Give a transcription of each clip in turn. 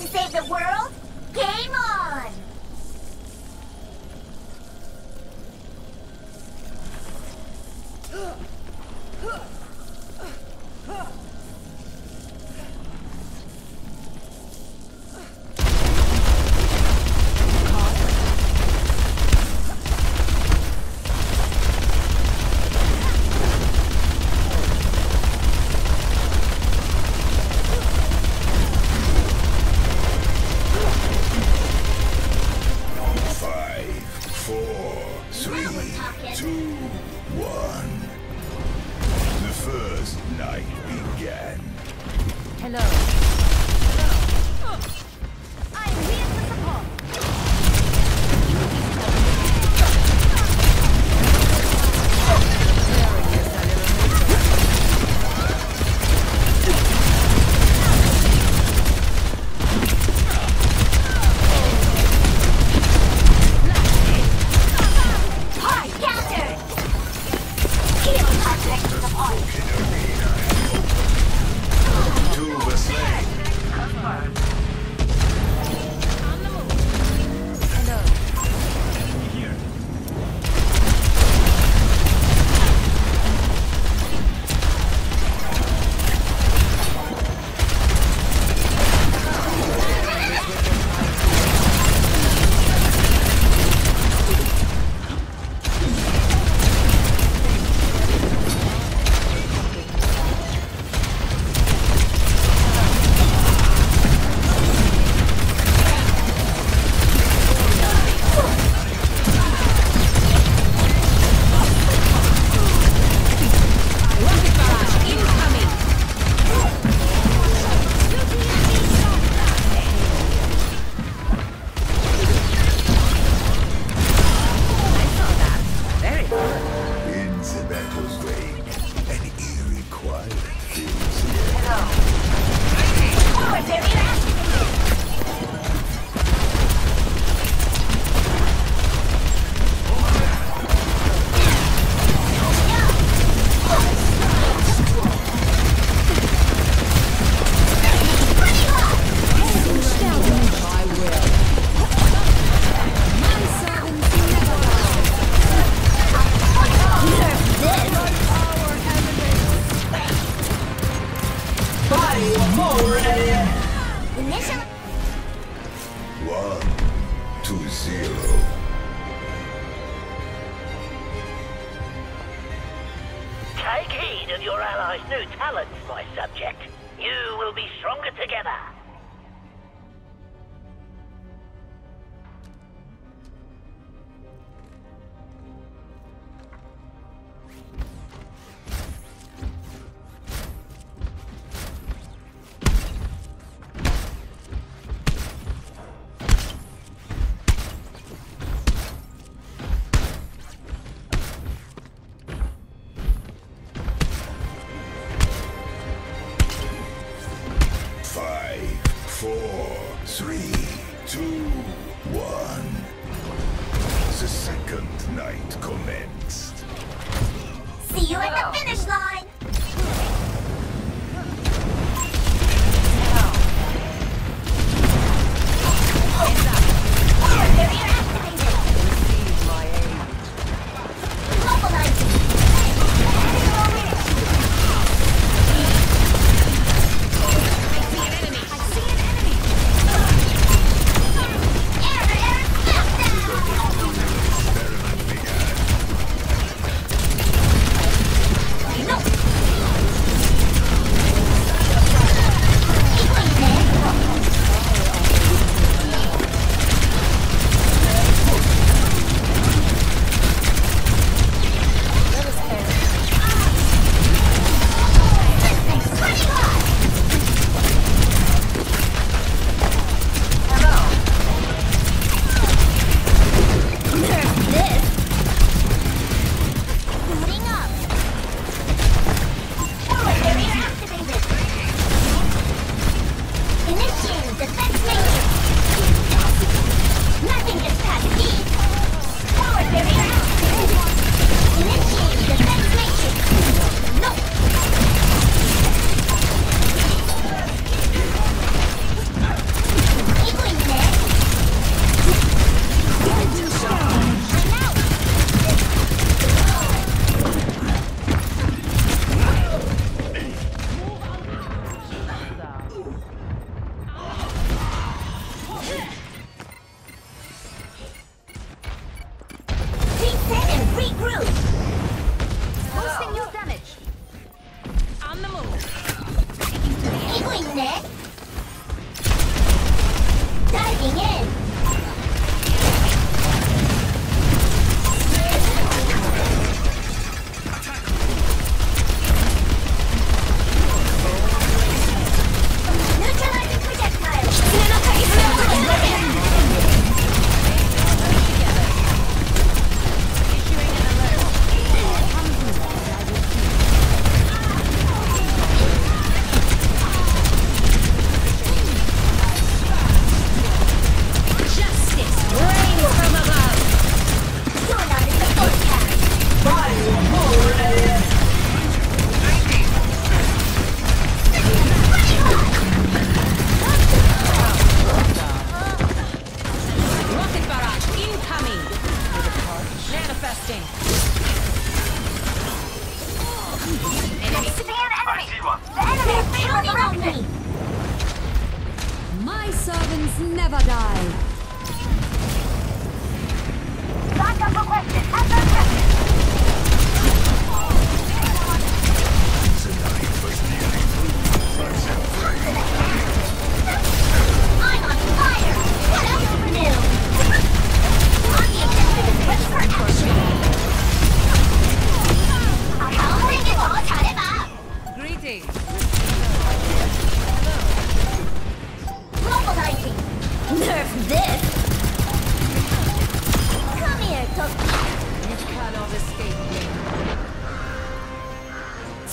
to save the world. Take heed of your allies' new talents, my subject. You will be stronger together.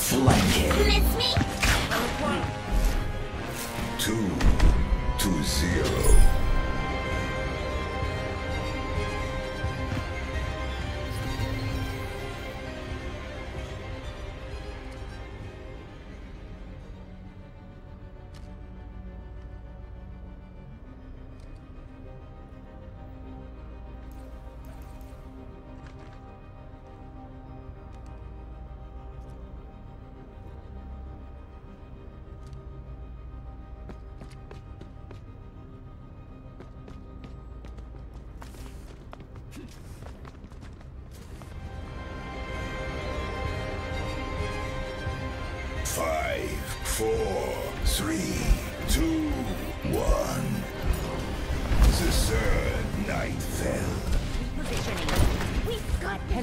Flanking. Miss me? Two to zero.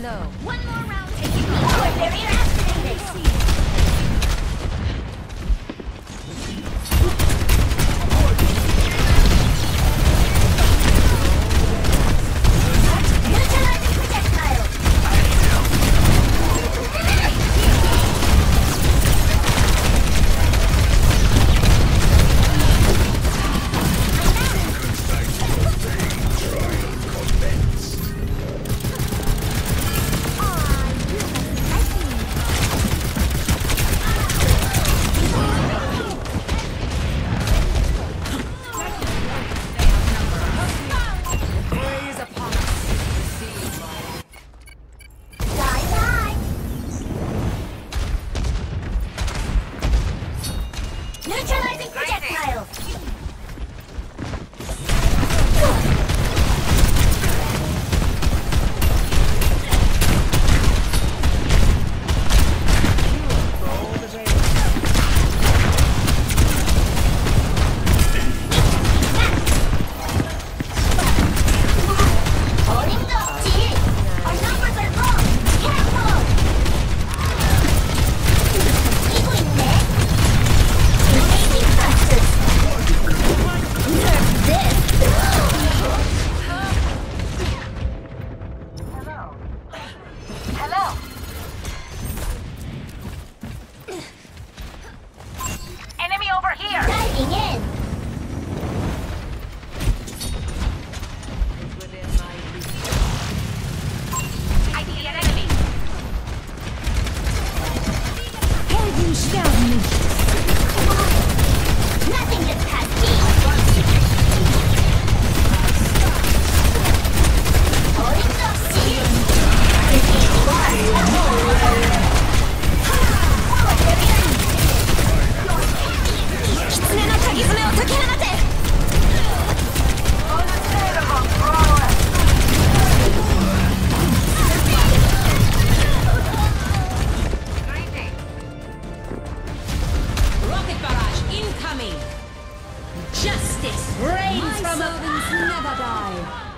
low. One more round. Taking me to a barrier. Rains from servants never die.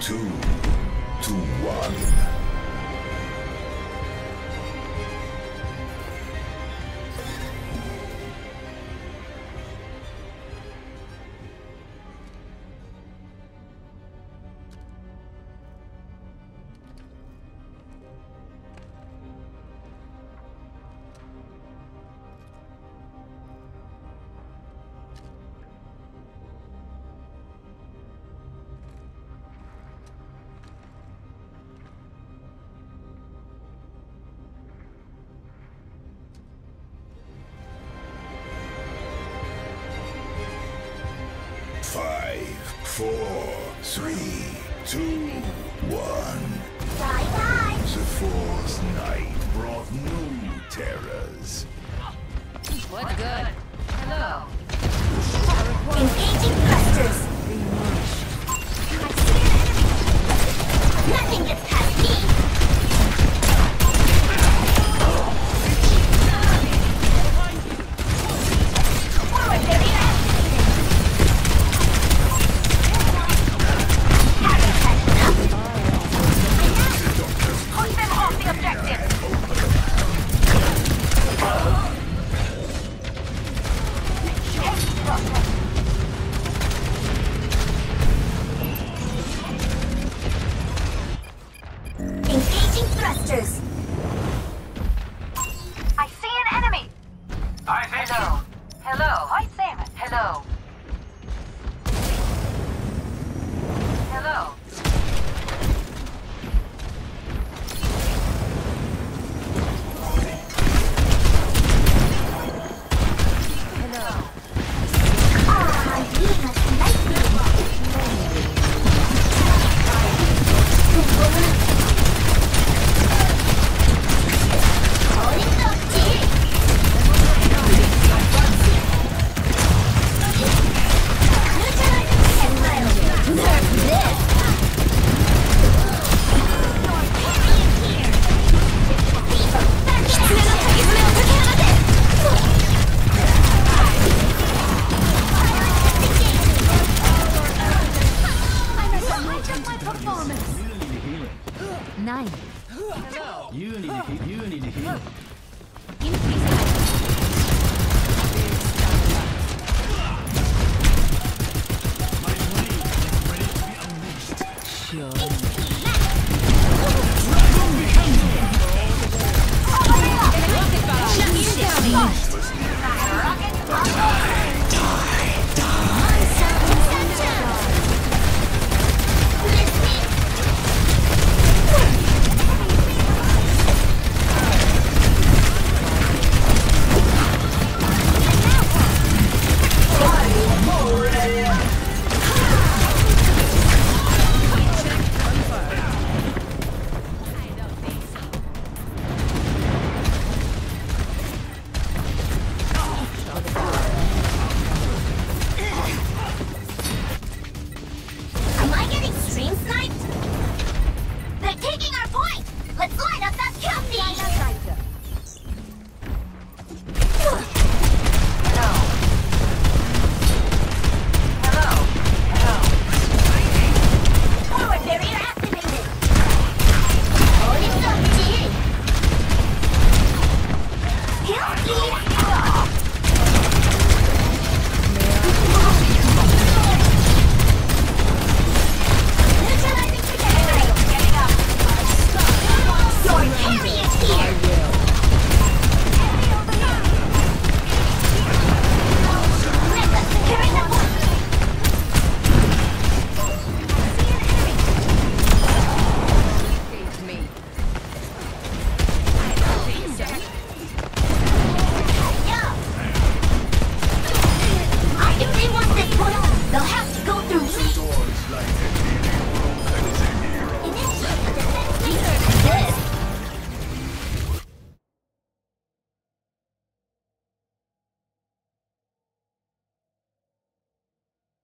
Two to one.